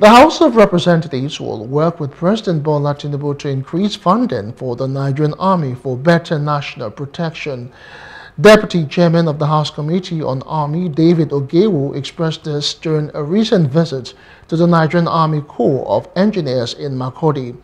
The House of Representatives will work with President Bola Tinubu to increase funding for the Nigerian Army for better national protection. Deputy Chairman of the House Committee on Army, David Ogewu, expressed this during a recent visit to the Nigerian Army Corps of Engineers in Makurdi.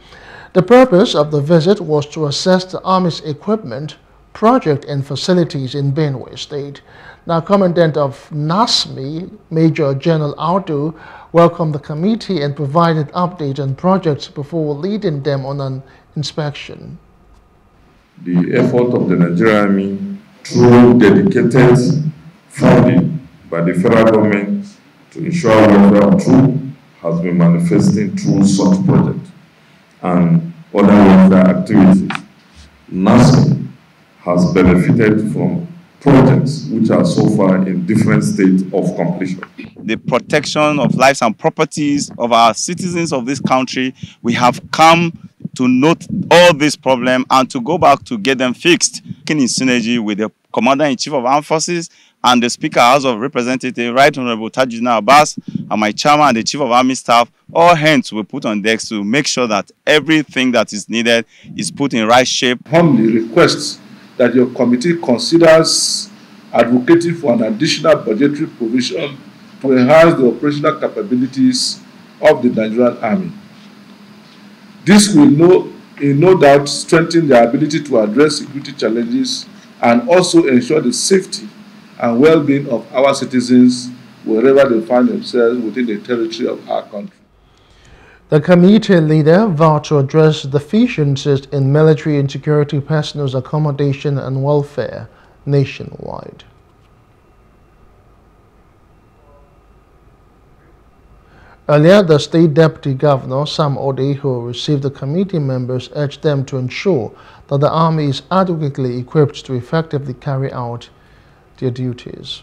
The purpose of the visit was to assess the Army's equipment, project and facilities in Benue State. Now, Commandant of NASME, Major General Audu, welcomed the committee and provided updates on projects before leading them on an inspection. The effort of the Nigerian Army through dedicated funding by the federal government to ensure welfare of troops has been manifesting through such projects and other welfare activities. NASME has benefited from projects which are so far in different states of completion. The protection of lives and properties of our citizens of this country, we have come to note all these problems and to go back to get them fixed, in synergy with the Commander-in-Chief of Armed Forces and the Speaker House of Representatives, Right Honorable Tajudeen Abbas, and my chairman and the Chief of Army Staff, all hands were put on decks to make sure that everything that is needed is put in right shape. Humbly requests that your committee considers advocating for an additional budgetary provision to enhance the operational capabilities of the Nigerian Army. This will no, in no doubt strengthen their ability to address security challenges and also ensure the safety and well-being of our citizens wherever they find themselves within the territory of our country. The committee leader vowed to address the deficiencies in military and security personnel's accommodation and welfare nationwide. Earlier, the state deputy governor, Sam Ode, who received the committee members, urged them to ensure that the army is adequately equipped to effectively carry out their duties.